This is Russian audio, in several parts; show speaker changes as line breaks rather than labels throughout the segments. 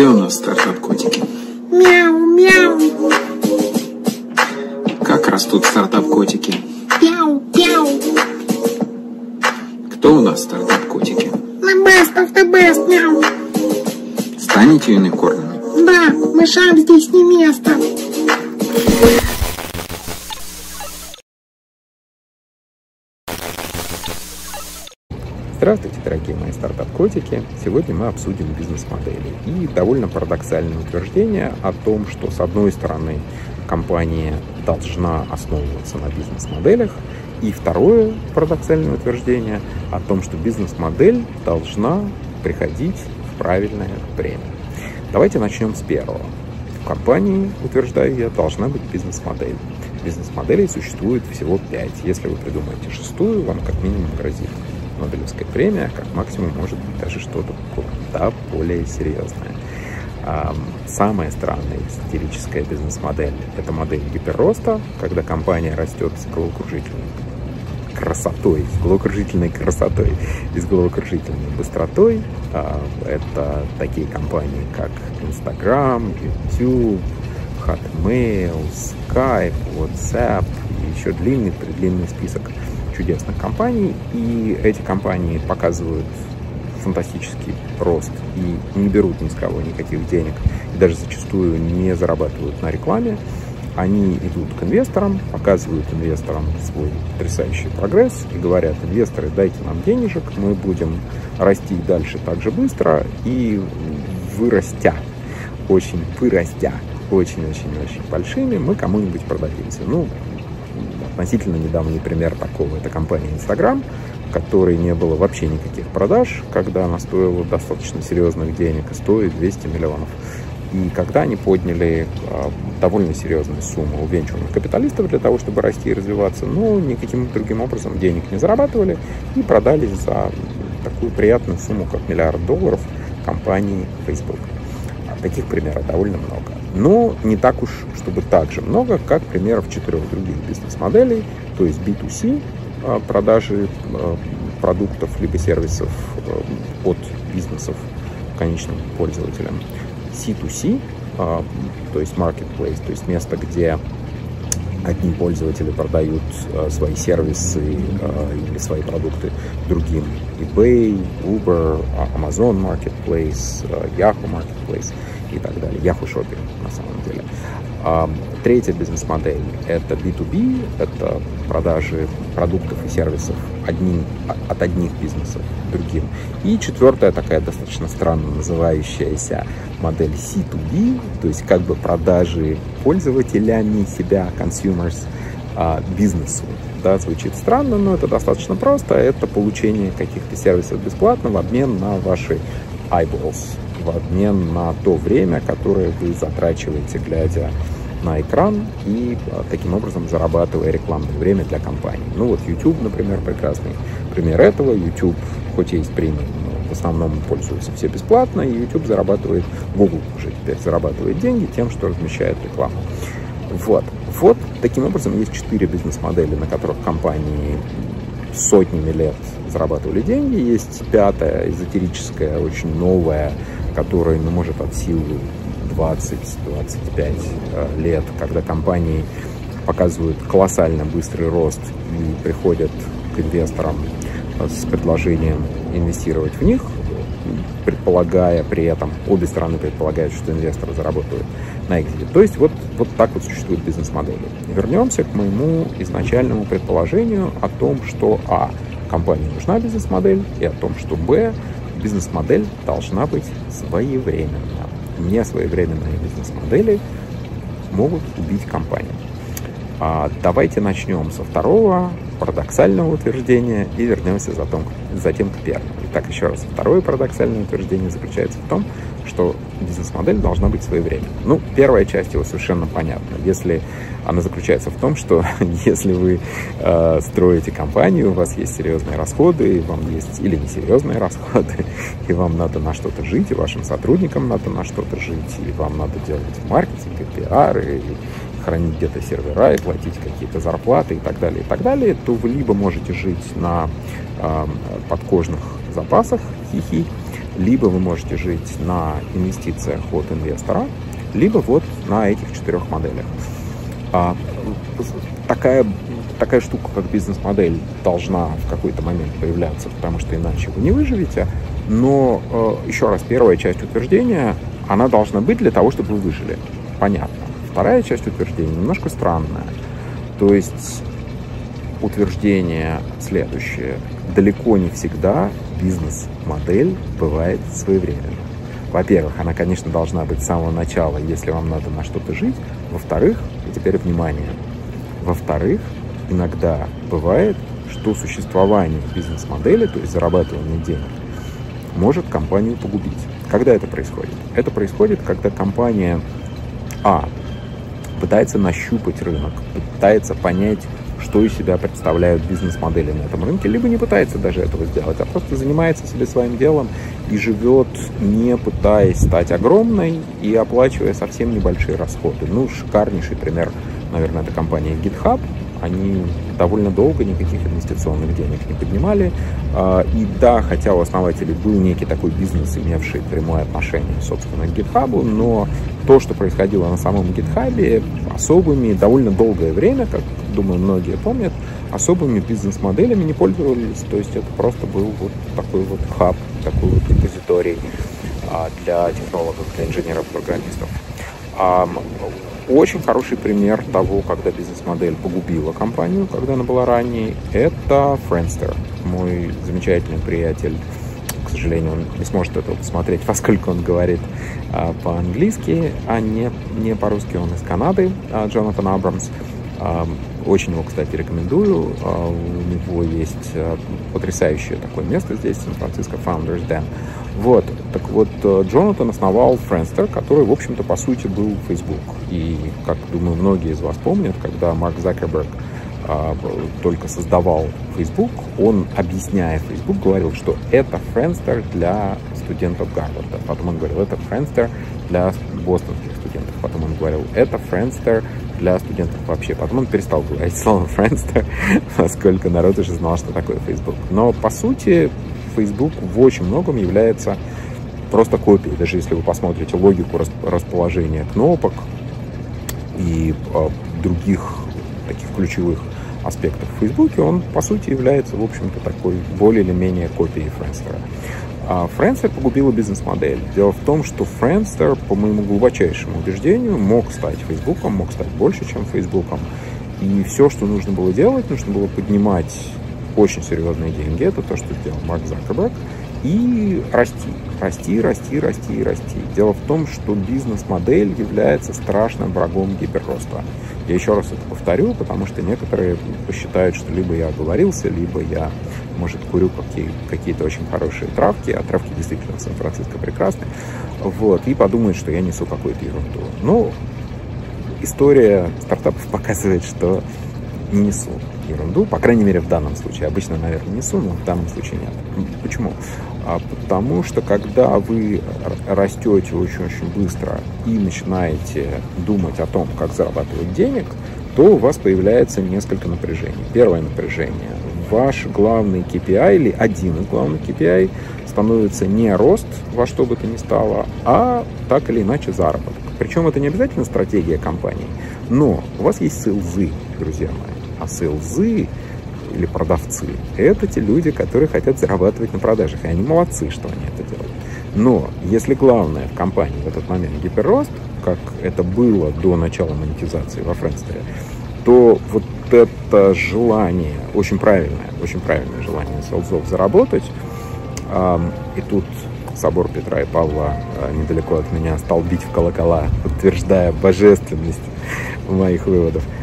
Где у нас стартап-котики?
Мяу, мяу,
Как растут стартап-котики?
пяу, пяу.
Кто у нас стартап-котики?
The best of the best, мяу.
Станете юникорнами?
Да, мышам здесь не место.
Здравствуйте, дорогие мои стартап-котики! Сегодня мы обсудим бизнес-модели и довольно парадоксальное утверждение о том, что с одной стороны компания должна основываться на бизнес-моделях, и второе парадоксальное утверждение о том, что бизнес-модель должна приходить в правильное время. Давайте начнем с первого. В компании, утверждаю я, должна быть бизнес-модель. Бизнес-моделей существует всего пять. Если вы придумаете шестую, вам как минимум грозит Нобелевская премия, как максимум может быть даже что-то куда более серьезное. Самая странная эзотерическая бизнес-модель – это модель гиперроста, когда компания растет с головокружительной красотой, с головокружительной красотой и с головокружительной быстротой. Это такие компании, как Instagram, YouTube, Hotmail, Skype, WhatsApp и еще длинный-предлинный список чудесных компаний. И эти компании показывают фантастический рост и не берут ни с кого никаких денег, и даже зачастую не зарабатывают на рекламе. Они идут к инвесторам, показывают инвесторам свой потрясающий прогресс и говорят, инвесторы, дайте нам денежек, мы будем расти дальше так же быстро и вырастя, очень вырастя, очень-очень-очень большими, мы кому-нибудь продадимся. Ну, относительно недавний пример такого, это компания Instagram, которой не было вообще никаких продаж, когда она стоила достаточно серьезных денег и стоит 200 миллионов. И когда они подняли э, довольно серьезную сумму у венчурных капиталистов для того, чтобы расти и развиваться, но никаким другим образом денег не зарабатывали и продались за такую приятную сумму, как миллиард долларов компании Facebook. А Таких примеров довольно много. Но не так уж, чтобы так же много, как примеров четырех других бизнес-моделей, то есть B2C, а, продажи а, продуктов либо сервисов а, от бизнесов конечным пользователям, C2C, а, то есть marketplace, то есть место, где одни пользователи продают свои сервисы или свои продукты другим. eBay, Uber, Amazon Marketplace, Yahoo Marketplace и так далее. Yahoo Shopping на самом деле. А, Третья бизнес-модель – это B2B, это продажи продуктов и сервисов одним, от одних бизнесов другим. И четвертая такая достаточно странно называющаяся модель C2B, то есть как бы продажи пользователями себя, consumers, а, бизнесу. Да, звучит странно, но это достаточно просто. Это получение каких-то сервисов бесплатно в обмен на ваши eyeballs, обмен на то время, которое вы затрачиваете, глядя на экран и а, таким образом зарабатывая рекламное время для компании. Ну вот YouTube, например, прекрасный пример этого. YouTube, хоть есть премиум, в основном пользуются все бесплатно, и YouTube зарабатывает, Google уже теперь зарабатывает деньги тем, что размещает рекламу. Вот. Вот таким образом есть четыре бизнес-модели, на которых компании сотнями лет зарабатывали деньги. Есть пятая, эзотерическая, очень новая, которая, ну, может, от силы 20-25 э, лет, когда компании показывают колоссально быстрый рост и приходят к инвесторам э, с предложением инвестировать в них, предполагая при этом, обе стороны предполагают, что инвесторы заработают на экзите. То есть вот, вот так вот существуют бизнес-модели. Вернемся к моему изначальному предположению о том, что а. компании нужна бизнес-модель, и о том, что б. Бизнес-модель должна быть своевременна несвоевременные бизнес-модели могут убить компанию. А давайте начнем со второго парадоксального утверждения и вернемся затем, затем к первому. Итак, еще раз, второе парадоксальное утверждение заключается в том, что бизнес-модель должна быть своевременной. Ну, первая часть его совершенно понятна. Если она заключается в том, что если вы э, строите компанию, у вас есть серьезные расходы, вам есть или несерьезные расходы, и вам надо на что-то жить, и вашим сотрудникам надо на что-то жить, и вам надо делать маркетинг, и пиар, и хранить где-то сервера, и платить какие-то зарплаты и так далее, и так далее, то вы либо можете жить на э, подкожных запасах, хихи, Либо вы можете жить на инвестициях от инвестора, либо вот на этих четырех моделях. А, такая, такая штука, как бизнес-модель, должна в какой-то момент появляться, потому что иначе вы не выживете. Но, э, еще раз, первая часть утверждения, она должна быть для того, чтобы вы выжили. Понятно. Вторая часть утверждения немножко странная. То есть утверждение следующее. Далеко не всегда бизнес-модель бывает своевременна. Во-первых, она, конечно, должна быть с самого начала, если вам надо на что-то жить. Во-вторых, и теперь внимание, во-вторых, иногда бывает, что существование бизнес-модели, то есть зарабатывание денег, может компанию погубить. Когда это происходит? Это происходит, когда компания А пытается нащупать рынок, пытается понять, что из себя представляют бизнес-модели на этом рынке, либо не пытается даже этого сделать, а просто занимается себе своим делом и живет, не пытаясь стать огромной и оплачивая совсем небольшие расходы. Ну, шикарнейший пример, наверное, это компания GitHub. Они довольно долго никаких инвестиционных денег не поднимали. А, и да, хотя у основателей был некий такой бизнес, имевший прямое отношение, собственно, к GitHub, но то, что происходило на самом GitHub, особыми довольно долгое время, как, думаю, многие помнят, особыми бизнес-моделями не пользовались. То есть это просто был вот такой вот хаб, такой вот репозиторий а, для технологов, для инженеров-программистов. Очень хороший пример того, когда бизнес-модель погубила компанию, когда она была ранней, это Friendster. Мой замечательный приятель, к сожалению, он не сможет этого посмотреть, поскольку он говорит а, по-английски, а не, не по-русски. Он из Канады, а, Джонатан Абрамс. Очень его, кстати, рекомендую. А, у него есть а, потрясающее такое место здесь, в Сан-Франциско, Founders Den. Вот, так вот, э, Джонатан основал Friendster, который, в общем-то, по сути, был Facebook. И, как, думаю, многие из вас помнят, когда Марк Закерберг а, только создавал Facebook, он, объясняя Facebook, говорил, что это Friendster для студентов Гарварда. Потом он говорил, это Friendster для бостонских студентов. Потом он говорил, это Friendster для студентов вообще. Потом он перестал говорить слово Friendster, поскольку народ уже знал, что такое Facebook. Но, по сути, Facebook в очень многом является просто копией. Даже если вы посмотрите логику расположения кнопок и а, других таких ключевых аспектов в Facebook, он по сути является, в общем-то, такой более или менее копией Friendster. А Friendster погубила бизнес-модель. Дело в том, что Friendster, по моему глубочайшему убеждению, мог стать Facebook, мог стать больше, чем Facebook. И все, что нужно было делать, нужно было поднимать очень серьезные деньги. Это то, что сделал Марк Закерберг. И расти, расти, расти, расти, расти. Дело в том, что бизнес-модель является страшным врагом гиперроста. Я еще раз это повторю, потому что некоторые посчитают, что либо я оговорился, либо я, может, курю какие, какие-то очень хорошие травки, а травки действительно в Сан-Франциско прекрасны, вот, и подумают, что я несу какую-то ерунду. Ну, история стартапов показывает, что не несу ерунду, по крайней мере, в данном случае. Обычно, наверное, несу, но в данном случае нет. Почему? А потому что, когда вы растете очень-очень быстро и начинаете думать о том, как зарабатывать денег, то у вас появляется несколько напряжений. Первое напряжение. Ваш главный KPI или один из главных KPI становится не рост во что бы то ни стало, а так или иначе заработок. Причем это не обязательно стратегия компании, но у вас есть селзы, друзья мои. А селзы или продавцы – это те люди, которые хотят зарабатывать на продажах. И они молодцы, что они это делают. Но если главное в компании в этот момент гиперрост, как это было до начала монетизации во Френстере, то вот это желание, очень правильное, очень правильное желание селзов заработать, и тут собор Петра и Павла а, недалеко от меня стал бить в колокола, подтверждая божественность моих выводов –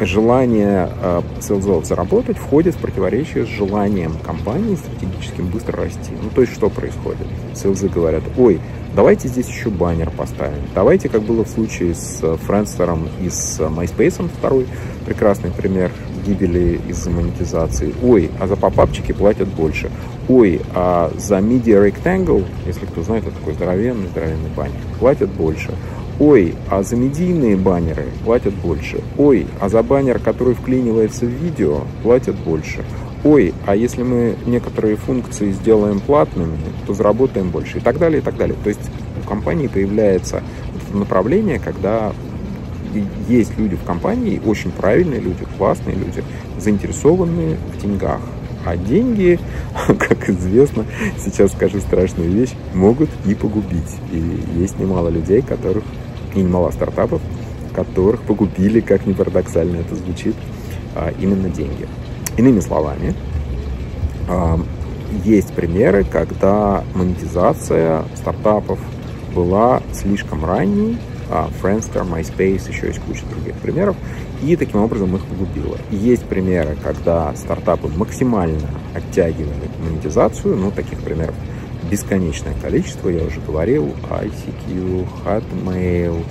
желание э, селзов заработать входит в противоречие с желанием компании стратегическим быстро расти. Ну, то есть, что происходит? Селзы говорят, ой, давайте здесь еще баннер поставим. Давайте, как было в случае с Френстером и с MySpace, второй прекрасный пример гибели из-за монетизации. Ой, а за попапчики платят больше. Ой, а за Media Rectangle, если кто знает, это такой здоровенный, здоровенный баннер, платят больше. Ой, а за медийные баннеры платят больше. Ой, а за баннер, который вклинивается в видео, платят больше. ой, а если мы некоторые функции сделаем платными, то заработаем больше и так далее, и так далее. То есть у компании появляется направление, когда есть люди в компании, очень правильные люди, классные люди, заинтересованные в деньгах. А деньги, как известно, сейчас скажу страшную вещь, могут и погубить. И есть немало людей, которых, и немало стартапов, которых погубили, как ни парадоксально это звучит, а, именно деньги. Иными словами, а, есть примеры, когда монетизация стартапов была слишком ранней, а, Friendster, MySpace, еще есть куча других примеров, и таким образом их погубило. Есть примеры, когда стартапы максимально оттягивали монетизацию, ну, таких примеров бесконечное количество, я уже говорил, ICQ, Hotmail,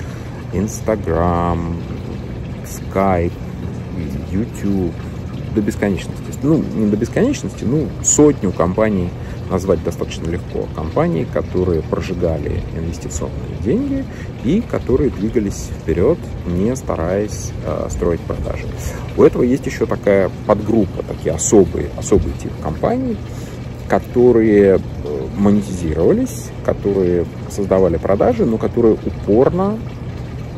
Instagram, Skype, YouTube, до бесконечности. Ну, не до бесконечности, ну, сотню компаний назвать достаточно легко. Компании, которые прожигали инвестиционные деньги и которые двигались вперед, не стараясь э, строить продажи. У этого есть еще такая подгруппа, такие особые, особый тип компаний, которые монетизировались, которые создавали продажи, но которые упорно,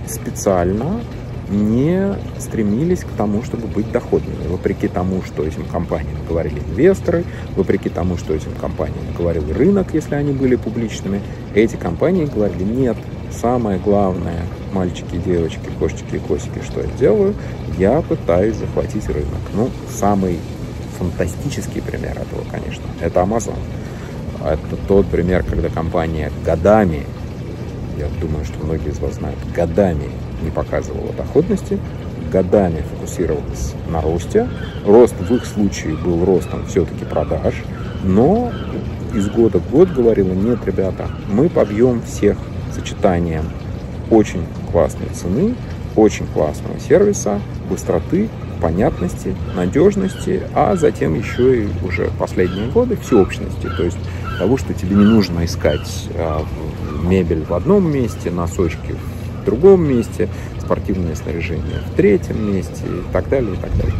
специально не стремились к тому, чтобы быть доходными. Вопреки тому, что этим компаниям говорили инвесторы, вопреки тому, что этим компаниям говорил рынок, если они были публичными, эти компании говорили, нет, самое главное, мальчики, девочки, кошечки и косики, что я делаю, я пытаюсь захватить рынок. Ну, самый фантастический пример этого, конечно, это Amazon. Это тот пример, когда компания годами, я думаю, что многие из вас знают, годами не показывала доходности, годами фокусировалась на росте. Рост в их случае был ростом все-таки продаж, но из года в год говорила, нет, ребята, мы побьем всех сочетанием очень классной цены, очень классного сервиса, быстроты, понятности, надежности, а затем еще и уже последние годы всеобщности, то есть того, что тебе не нужно искать а, мебель в одном месте, носочки в другом месте, спортивное снаряжение в третьем месте и так далее, и так далее.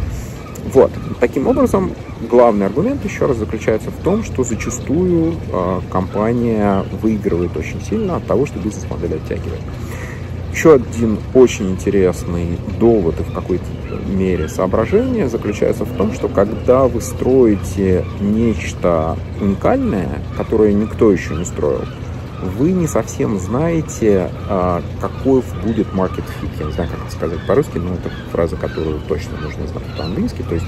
Вот. Таким образом, главный аргумент еще раз заключается в том, что зачастую э, компания выигрывает очень сильно от того, что бизнес-модель оттягивает. Еще один очень интересный довод и в какой-то мере соображение заключается в том, что когда вы строите нечто уникальное, которое никто еще не строил, вы не совсем знаете, а, какой будет market fit. Я не знаю, как это сказать по-русски, но это фраза, которую точно нужно знать по-английски. То есть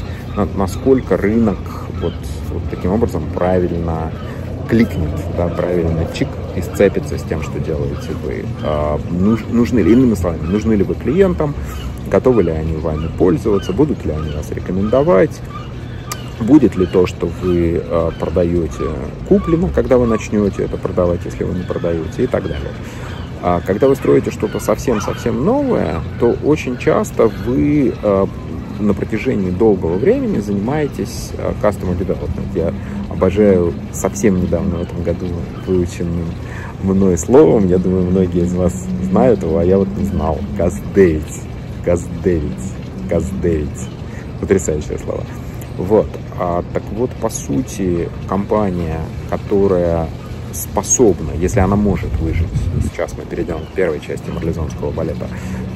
насколько рынок вот, вот таким образом правильно кликнет, да, правильно чик и сцепится с тем, что делаете вы. А, нужны ли, иными словами, нужны ли вы клиентам, готовы ли они вами пользоваться, будут ли они вас рекомендовать, Будет ли то, что вы э, продаете, куплено, когда вы начнете это продавать, если вы не продаете и так далее. А когда вы строите что-то совсем-совсем новое, то очень часто вы на протяжении долгого времени занимаетесь э, customer development. Я обожаю совсем недавно в этом году выученным мной словом. Я думаю, многие из вас знают его, а я вот не знал. Газдевить. Газдевить. Газдевить. Потрясающее слово. Вот. А, так вот, по сути, компания, которая способна, если она может выжить, сейчас мы перейдем к первой части марлезонского балета,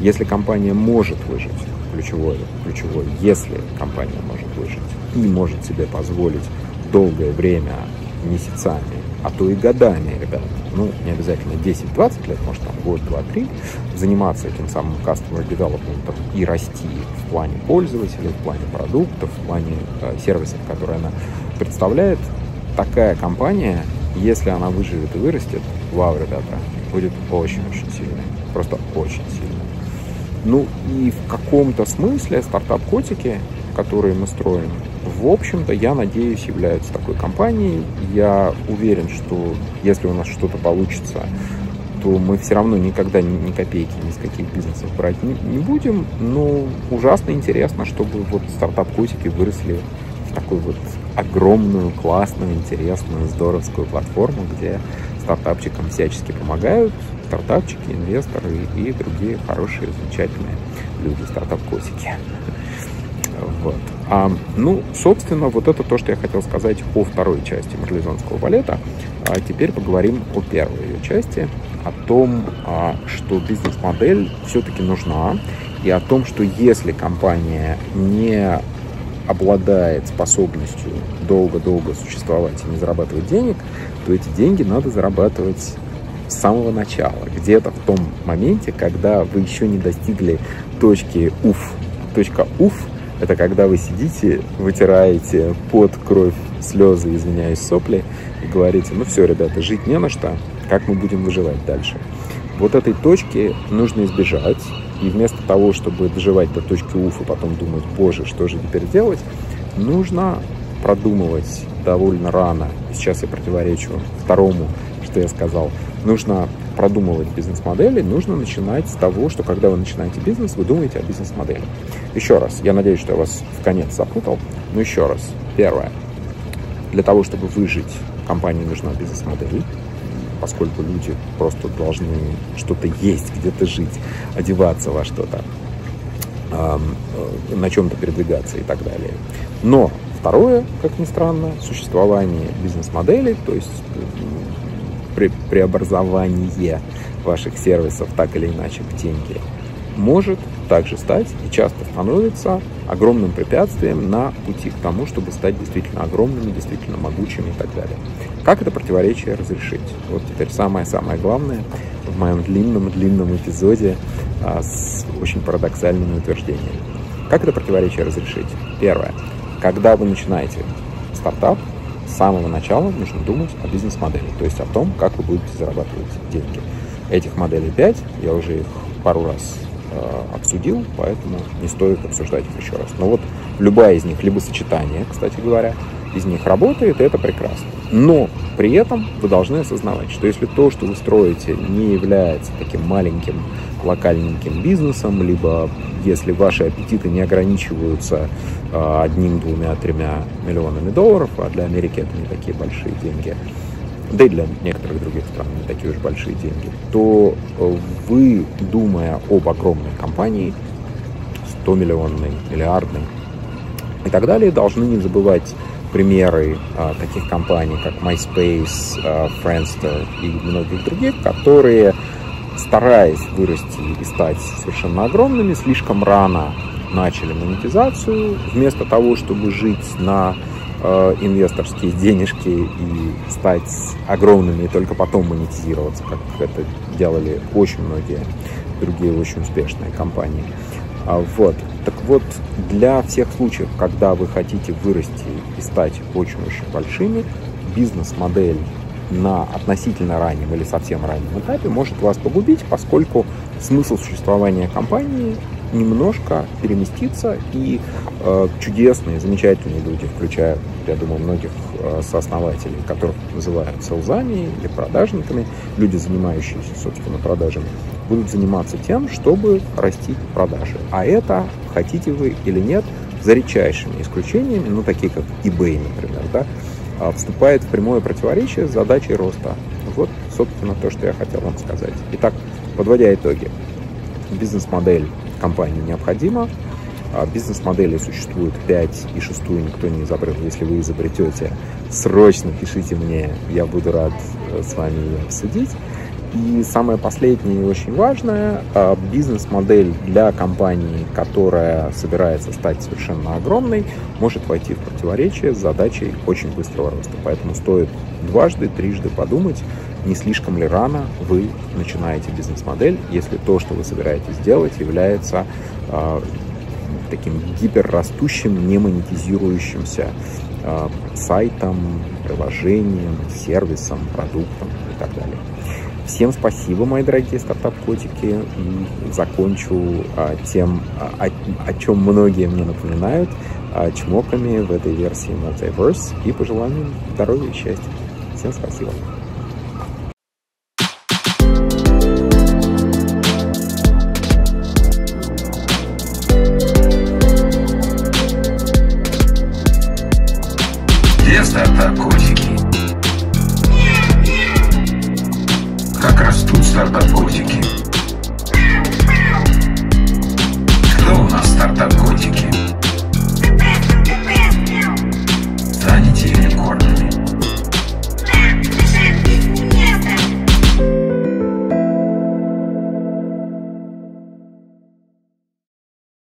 если компания может выжить, ключевое, ключевое, если компания может выжить и может себе позволить долгое время, месяцами, а то и годами, ребят, ну, не обязательно 10-20 лет, может, там год, два, три, заниматься этим самым customer development и расти в плане пользователей, в плане продуктов, в плане э, сервисов, которые она представляет, такая компания, если она выживет и вырастет, вау, ребята, будет очень-очень сильной. Просто очень сильной. Ну и в каком-то смысле стартап-котики, которые мы строим, в общем-то, я надеюсь, являются такой компанией. Я уверен, что если у нас что-то получится, то мы все равно никогда ни, ни копейки ни с каких бизнесов брать не, не будем. Но ужасно интересно, чтобы вот стартап-котики выросли в такую вот огромную, классную, интересную, здоровскую платформу, где стартапчикам всячески помогают, стартапчики, инвесторы и другие хорошие, замечательные люди, стартап-котики. Вот. А, ну, собственно, вот это то, что я хотел сказать о второй части марлезонского балета. А теперь поговорим о первой ее части, о том, а, что бизнес-модель все-таки нужна, и о том, что если компания не обладает способностью долго-долго существовать и не зарабатывать денег, то эти деньги надо зарабатывать с самого начала, где-то в том моменте, когда вы еще не достигли точки уф. Точка уф – это когда вы сидите, вытираете под кровь, слезы, извиняюсь, сопли и говорите, ну все, ребята, жить не на что, как мы будем выживать дальше. Вот этой точки нужно избежать, и вместо того, чтобы доживать до точки уф и потом думать, боже, что же теперь делать, нужно продумывать довольно рано. Сейчас я противоречу второму, что я сказал. Нужно продумывать бизнес-модели, нужно начинать с того, что когда вы начинаете бизнес, вы думаете о бизнес-модели. Еще раз, я надеюсь, что я вас в конец запутал, но еще раз. Первое. Для того, чтобы выжить, компании нужна бизнес-модель поскольку люди просто должны что-то есть, где-то жить, одеваться во что-то, э, на чем-то передвигаться и так далее. Но второе, как ни странно, существование бизнес-моделей, то есть при, преобразование ваших сервисов так или иначе в деньги, может также стать и часто становится огромным препятствием на пути к тому, чтобы стать действительно огромными, действительно могучими и так далее. Как это противоречие разрешить? Вот теперь самое-самое главное в моем длинном-длинном эпизоде а, с очень парадоксальными утверждениями. Как это противоречие разрешить? Первое. Когда вы начинаете стартап, самого начала нужно думать о бизнес-модели, то есть о том, как вы будете зарабатывать деньги. Этих моделей 5, я уже их пару раз э, обсудил, поэтому не стоит обсуждать их еще раз. Но вот любая из них, либо сочетание, кстати говоря, из них работает, и это прекрасно. Но при этом вы должны осознавать, что если то, что вы строите, не является таким маленьким локальненьким бизнесом, либо если ваши аппетиты не ограничиваются э, одним, двумя, тремя миллионами долларов, а для Америки это не такие большие деньги, да и для некоторых других стран не такие уж большие деньги, то э, вы, думая об огромной компании, 100 миллионной, миллиардной и так далее, должны не забывать примеры а, таких компаний, как MySpace, а, Friendster и многих других, которые, стараясь вырасти и стать совершенно огромными, слишком рано начали монетизацию. Вместо того, чтобы жить на э, инвесторские денежки и стать огромными и только потом монетизироваться, как это делали очень многие другие очень успешные компании. А, вот. Так вот, для всех случаев, когда вы хотите вырасти и стать очень-очень большими, бизнес-модель на относительно раннем или совсем раннем этапе может вас погубить, поскольку смысл существования компании немножко переместится, и э, чудесные, замечательные люди, включая, я думаю, многих э, сооснователей, которых называют селзами или продажниками, люди, занимающиеся, собственно, продажами, будут заниматься тем, чтобы растить продажи. А это, хотите вы или нет, за редчайшими исключениями, ну, такие как eBay, например, да, а, вступает в прямое противоречие с задачей роста. Вот, собственно, то, что я хотел вам сказать. Итак, подводя итоги, бизнес-модель компании необходима, а бизнес-моделей существует 5, и шестую никто не изобрел. Если вы изобретете, срочно пишите мне, я буду рад э, с вами ее обсудить. И самое последнее и очень важное, а, бизнес-модель для компании, которая собирается стать совершенно огромной, может войти в противоречие с задачей очень быстрого роста. Поэтому стоит дважды, трижды подумать, не слишком ли рано вы начинаете бизнес-модель, если то, что вы собираетесь делать, является э, таким гиперрастущим, не монетизирующимся э, сайтом, приложением, сервисом, продуктом и так далее. Всем спасибо, мои дорогие стартап-котики. И закончу а, тем, а, о, о чем многие мне напоминают, а, чмоками в этой версии Multiverse и пожеланием здоровья и счастья. Всем спасибо.